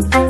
Música